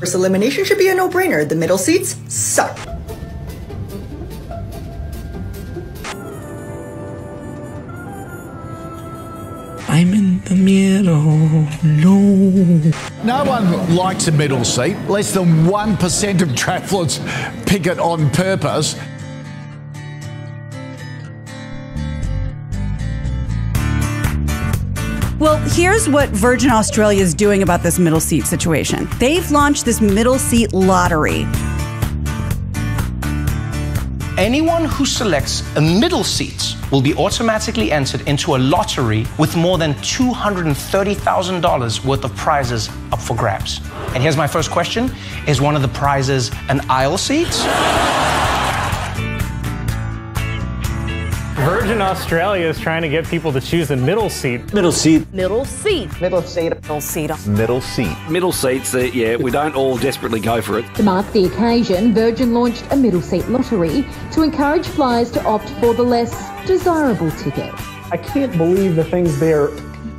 First elimination should be a no-brainer. The middle seats suck. I'm in the middle. No. No one likes a middle seat. Less than 1% of travellers pick it on purpose. Well, here's what Virgin Australia is doing about this middle seat situation. They've launched this middle seat lottery. Anyone who selects a middle seat will be automatically entered into a lottery with more than $230,000 worth of prizes up for grabs. And here's my first question Is one of the prizes an aisle seat? Virgin Australia is trying to get people to choose the middle seat. Middle seat. Middle seat. Middle seat. Middle seat. Middle seat. Middle seats, uh, yeah, we don't all desperately go for it. To mark the occasion, Virgin launched a middle seat lottery to encourage flyers to opt for the less desirable ticket. I can't believe the things they're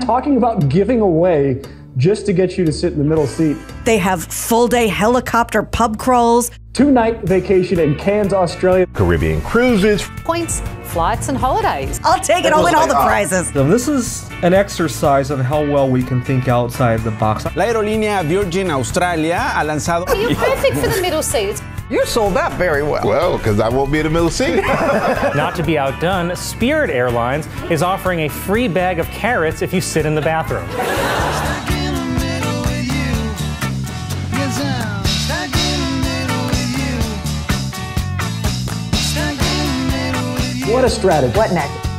talking about giving away just to get you to sit in the middle seat. They have full day helicopter pub crawls, two night vacation in Cairns, Australia, Caribbean cruises, points, flights, and holidays. I'll take it. I'll win all the prizes. So this is an exercise on how well we can think outside the box. La aerolínea Virgin Australia ha lanzado. You're perfect for the middle seat. You sold that very well. Well, because I won't be in the middle seat. Not to be outdone, Spirit Airlines is offering a free bag of carrots if you sit in the bathroom. What a strategy. What next?